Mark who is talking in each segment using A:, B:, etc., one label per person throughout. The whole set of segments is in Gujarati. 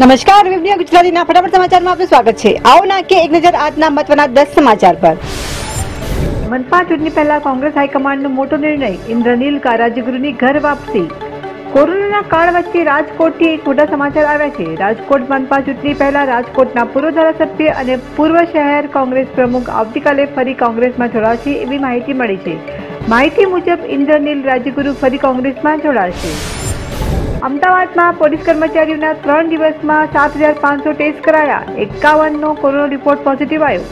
A: નમસ્કાર વિવનિયા ગુજરાતીના ફટાફટ સમાચારમાં આપનું સ્વાગત છે. આવો નાખીએ એક નજર આજના મહત્વના દસ સમાચાર પર. મનપા ચૂંટણી પહેલા કોંગ્રેસ હાઈકમાન્ડનો મોટો નિર્ણય. ઇન્દ્રનીલ કા રાજ્યગુરુની ઘર વાપસી. કોરોનાના કાળ વચ્ચે રાજકોટથી એક મોટા સમાચાર આવ્યા છે. રાજકોટ મનપા ચૂંટણી પહેલા રાજકોટના પૂર્વ ધારાસભ્ય અને પૂર્વ શહેર કોંગ્રેસ પ્રમુખ આવતીકાલે ફરી કોંગ્રેસમાં જોડાશે એવી માહિતી મળી છે. માહિતી મુજબ ઇન્દ્રનીલ રાજ્યગુરુ ફરી કોંગ્રેસમાં જોડાશે. અમદાવાદમાં પોલીસ કર્મચારીઓના ત્રણ દિવસમાં સાત હજાર પાંચસો ટેસ્ટ કરાયા. એકાવનનો કોરોના રિપોર્ટ પોઝિટિવ આવ્યો.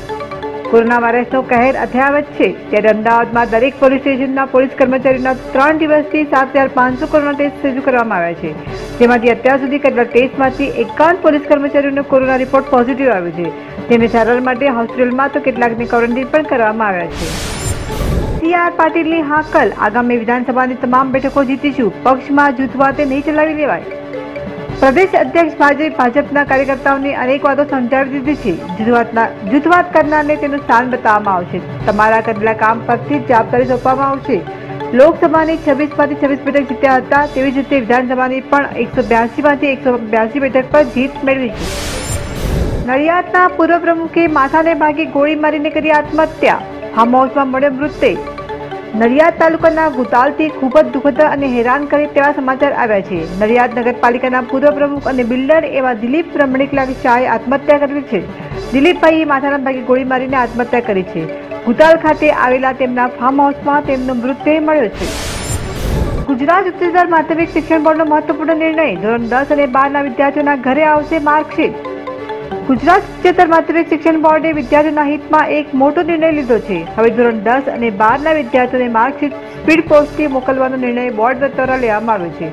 A: કોરોના વાયરસનો કહેર અથાવત છે. ત્યારે અમદાવાદમાં દરેક પોલીસ સ્ટેશનના પોલીસ કર્મચારીઓના ત્રણ દિવસથી સાત હજાર પાંચસો કોરોના ટેસ્ટ રજૂ કરવામાં આવ્યા છે. જેમાંથી અત્યાર સુધી કરેલા ટેસ્ટમાંથી એકાવન પોલીસ કર્મચારીઓનો કોરોના રિપોર્ટ પોઝિટિવ આવ્યો છે. જેને સારવાર માટે હોસ્પિટલમાં તો કેટલાકને ક્વોરન્ટીન પણ કરવામાં આવ્યા છે. સી પાટીલની હાકલ. આગામી વિધાનસભાની તમામ બેઠકો જીતીશું. પક્ષમાં જૂથવાતે નહીં ચલાવી લેવાય. પ્રદેશ અધ્યક્ષ ભાજપ ભાજપના કાર્યકર્તાઓને અનેક વાતો સમજાવી દીધી છે. જૂથવાતના જૂથવાત કરનારને તેનું સ્થાન બતાવવામાં આવશે. તમારા કરેલા કામ પરથી જ જવાબદારી સોંપવામાં આવશે. લોકસભાની છવ્વીસમાંથી છવ્વીસ બેઠક જીત્યા હતા. તેવી જ રીતે વિધાનસભાની પણ એકસો બ્યાસી માંથી એકસો બ્યાસી બેઠક પર જીત મેળવી છે નડિયાદના પૂર્વ પ્રમુખે માથાને ભાગે ગોળી મારીને કરી આત્મહત્યા. ફાર્મ હાઉસમાં મળ્યો મૃતદેહ. નડિયાદ તાલુકાના ગુતાલથી ખૂબ જ દુઃખદ અને હેરાન કરે તેવા સમાચાર આવ્યા છે. નડિયાદ નગરપાલિકાના પૂર્વ પ્રમુખ અને બિલ્ડર એવા દિલીપ રમણીકલા શાહે આત્મહત્યા કરેલી છે. દિલીપભાઈએ માથાના ભાગે ગોળી મારીને આત્મહત્યા કરી છે. ગુતાલ ખાતે આવેલા તેમના ફાર્મ હાઉસમાં તેમનો મૃતદેહ મળ્યો છે. ગુજરાત ઉચ્ચતર માધ્યમિક શિક્ષણ બોર્ડનો મહત્વપૂર્ણ નિર્ણય ધોરણ દસ અને બારના વિદ્યાર્થીઓના ઘરે આવશે માર્કશીટ. ગુજરાત ઉચ્ચતર માધ્યમિક શિક્ષણ બોર્ડે વિદ્યાર્થીઓના હિતમાં એક મોટો નિર્ણય લીધો છે. હવે ધોરણ દસ અને બારના વિદ્યાર્થીઓને માર્કશીટ સ્પીડ પોસ્ટથી મોકલવાનો નિર્ણય બોર્ડ દ્વારા લેવામાં આવ્યો છે.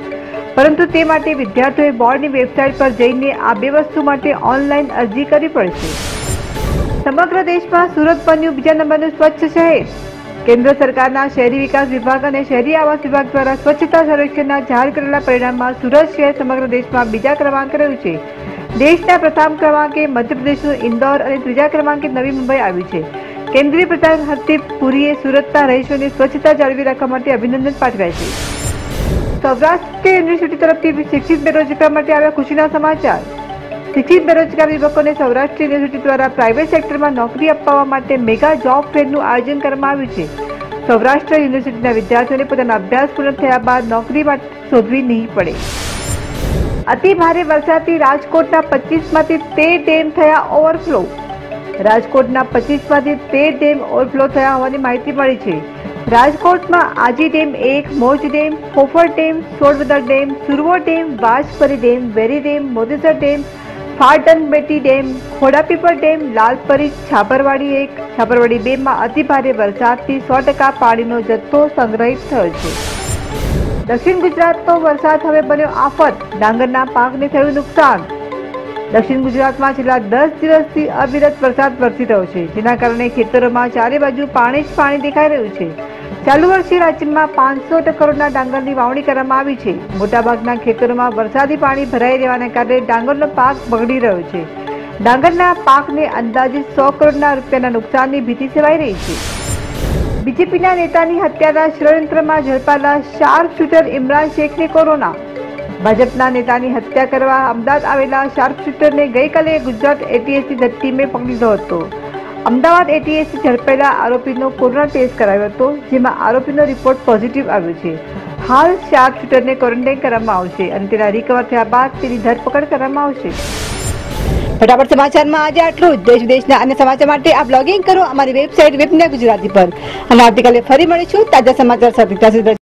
A: પરંતુ તે માટે વિદ્યાર્થીઓએ બોર્ડની વેબસાઇટ પર જઈને આ બે વસ્તુ માટે ઓનલાઈન અરજી કરવી પડશે. સમગ્ર દેશમાં સુરત બન્યું બીજા નંબરનું સ્વચ્છ શહેર. કેન્દ્ર સરકારના શહેરી વિકાસ વિભાગ અને શહેરી આવાસ વિભાગ દ્વારા સ્વચ્છતા સર્વેક્ષણના જાહેર કરેલા પરિણામમાં સુરત શહેર સમગ્ર દેશમાં બીજા ક્રમાંક રહ્યું છે. દેશના પ્રથમ ક્રમાંકે મધ્યપ્રદેશનું ઇન્દોર અને ત્રીજા ક્રમાંકે નવી મુંબઈ આવ્યું છે. કેન્દ્રીય પ્રધાન હરદીપ પુરીએ સુરતના રહીશોને સ્વચ્છતા જાળવી રાખવા માટે અભિનંદન પાઠવ્યા છે. સૌરાષ્ટ્ર યુનિવર્સિટી તરફથી શિક્ષિત બેરોજગાર માટે આવ્યા ખુશીના સમાચાર. શિક્ષિત બેરોજગાર યુવકોને સૌરાષ્ટ્ર યુનિવર્સિટી દ્વારા પ્રાઇવેટ સેક્ટરમાં નોકરી અપાવવા માટે મેગા જોબ ફેરનું આયોજન કરવામાં આવ્યું છે. સૌરાષ્ટ્ર યુનિવર્સિટીના વિદ્યાર્થીઓને પોતાના અભ્યાસ પૂર્ણ થયા બાદ નોકરી શોધવી નહીં પડે. અતિ ભારે વરસાદથી રાજકોટના પચીસમાંથી તેર ડેમ થયા ઓવરફ્લો. રાજકોટના પચીસમાંથી તેર ડેમ ઓવરફ્લો થયા હોવાની માહિતી મળી છે. રાજકોટમાં આજી ડેમ એક, Moj dam, Fophal dam, Sodvadar dam, Survo dam, Vajpari dam, Veri dam Modesar dam, Fatan Beti dam Khodapipar dam, Lalpari, Chhaparwadi એક. છાપરવાડી ડેમમાં અતિ ભારે વરસાદથી સો ટકા પાણીનો જથ્થો સંગ્રહિત થયો છે. દક્ષિણ ગુજરાતનો વરસાદ હવે બન્યો આફત. ડાંગરના પાકને થયું નુકસાન. દક્ષિણ ગુજરાતમાં છેલ્લા દસ દિવસથી અવિરત વરસાદ વરસી રહ્યો છે, જેના કારણે ખેતરોમાં ચારે બાજુ પાણી જ પાણી દેખાઈ રહ્યું છે. ચાલુ વર્ષે રાજ્યમાં પાંચસો કરોડના ડાંગરની વાવણી કરવામાં આવી છે. મોટાભાગના ખેતરોમાં વરસાદી પાણી ભરાઈ રહેવાને કારણે ડાંગરનો પાક બગડી રહ્યો છે. ડાંગરના પાકને અંદાજિત સો કરોડના રૂપિયાના નુકસાનની ભીતિ સેવાઈ રહી છે. બીજેપીના નેતાની હત્યાના ષડયંત્રમાં ઝડપાયેલા શાર્પ શૂટર ઇમરાન શેખને કોરોના. ભાજપના નેતાની હત્યા કરવા અમદાવાદ આવેલા શાર્પ શૂટરને ગઈકાલે ગુજરાત એટીએસની ટીમે પકડી લીધો હતો. અમદાવાદ એટીએસથી ઝડપાયેલા આરોપીનો કોરોના ટેસ્ટ કરાયો હતો, જેમાં આરોપીનો રિપોર્ટ પોઝિટિવ આવ્યો છે. હાલ શાર્પ શૂટરને ક્વોરન્ટાઇન કરવામાં આવશે અને તેના રિકવર થયા બાદ તેની ધરપકડ કરવામાં આવશે. ફટાફટ સમાચારમાં આજે આટલું જ. દેશ વિદેશના અન્ય સમાચાર માટે આપ લોગિન કરો અમારી વેબસાઇટ વેબના ગુજરાતી પર. અને આવતીકાલે ફરી મળીશું તાજા સમાચાર સાથે.